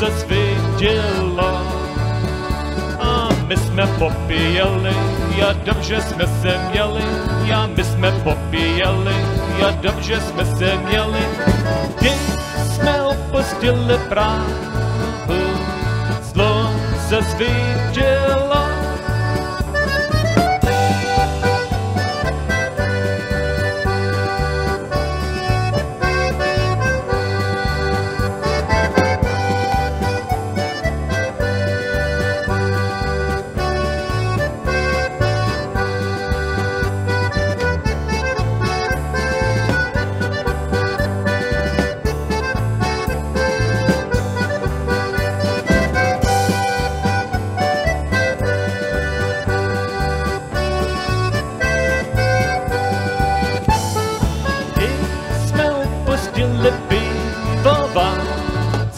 slunce svítilo a my jsme popíjeli, a dobře jsme se měli, a my jsme popíjeli, a dobře jsme se měli, když jsme opustili Prahu, slunce svítilo opustili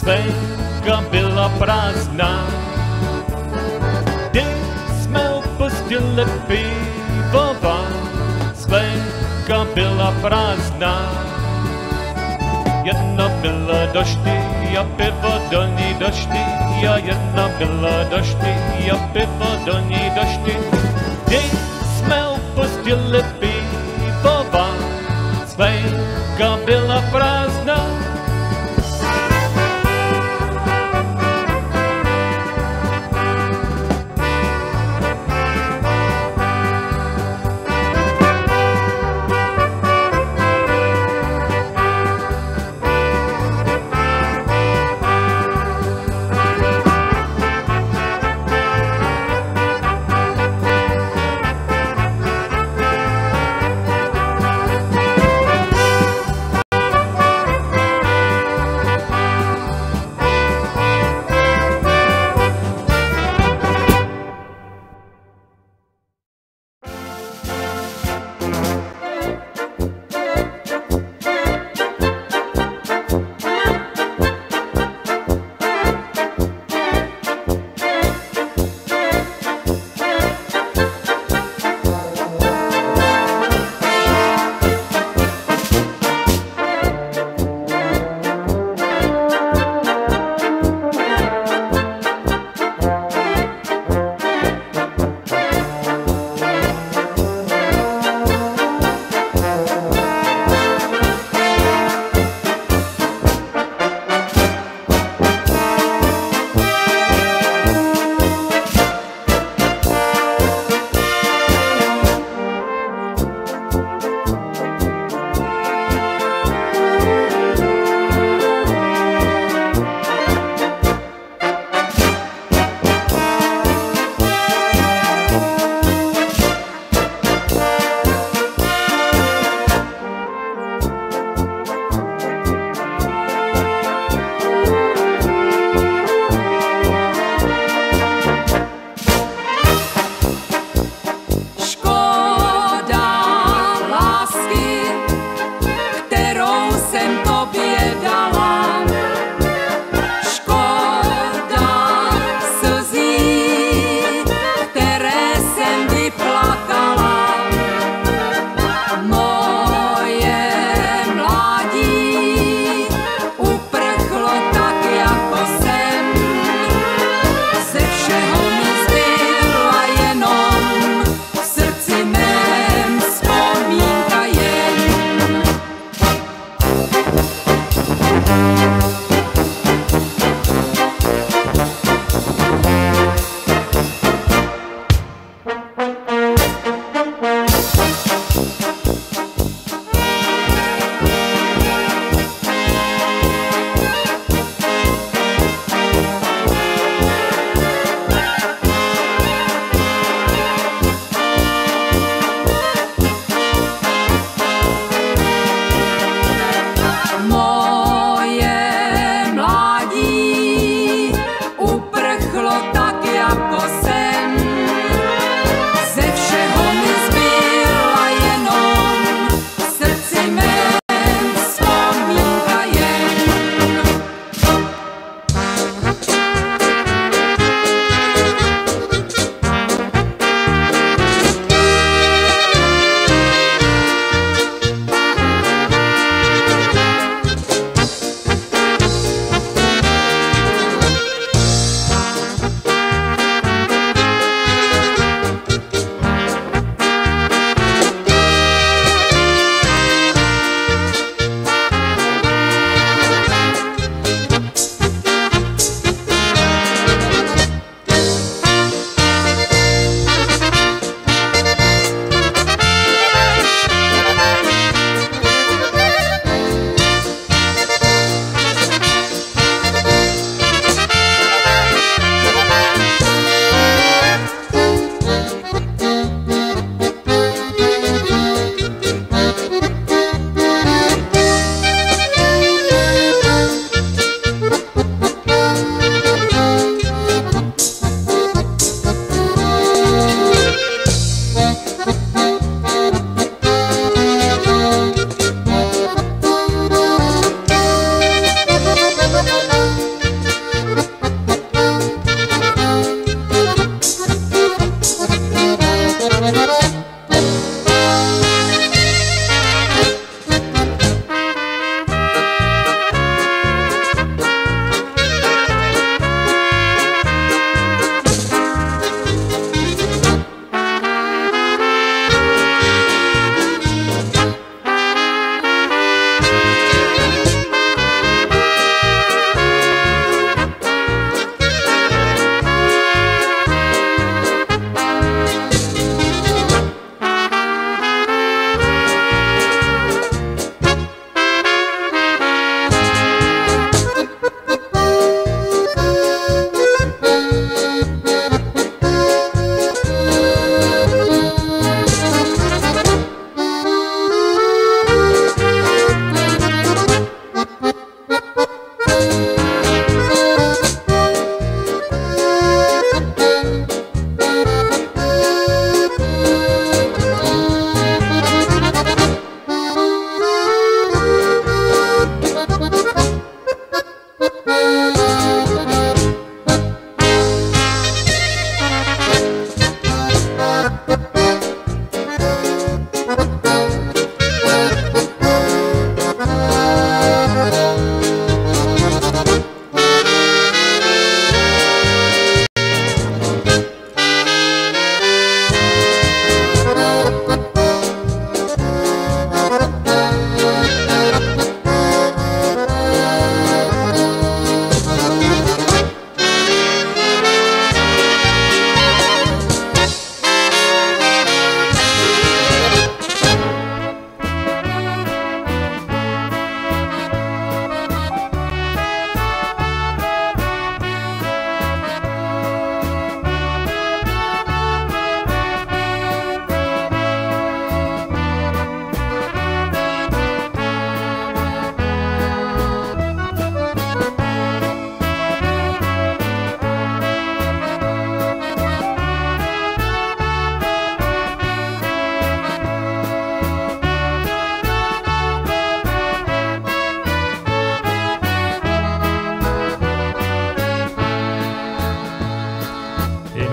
svenka byla prázdná. Když jsme opustili pivova, svenka byla prázdná. Jedna byla došty a pivo do ní došty, a jedna byla došty a pivo do ní došty. Když jsme opustili pivova, svenka byla prázdná.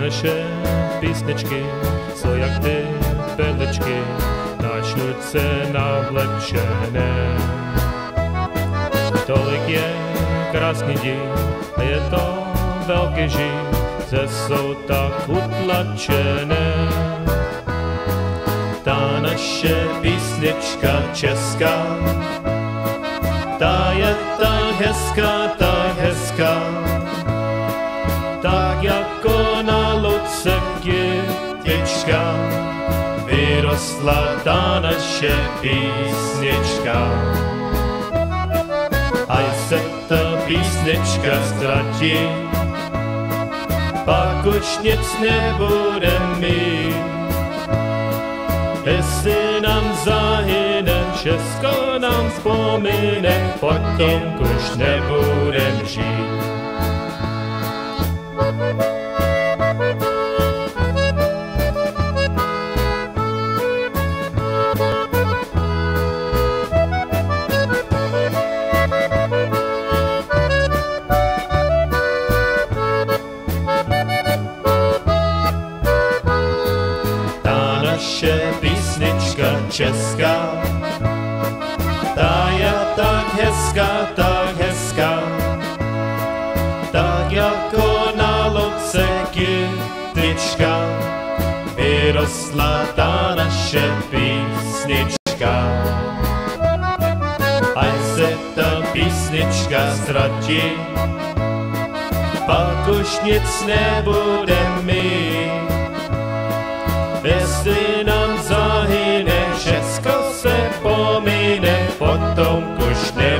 Naše písničky jsou jak ty perličky na šňůrce navlečené. Tolik je krásný díl, a je to velký žít, ze jsou tak utlačené. Ta naše písnička česká, ta je tak hezká, tak vyrostla ta naše písnička. A se ta písnička ztratí, pak už nic nebude mít. Jestli nám zahyne, Česko nám vzpomíne, potom už nebudem žít. Vyrostla ta naše písnička. Ať se ta písnička ztratí, pak už nic nebude mít. Jestli nám zahyne, všecko se pomíne, potom už nebude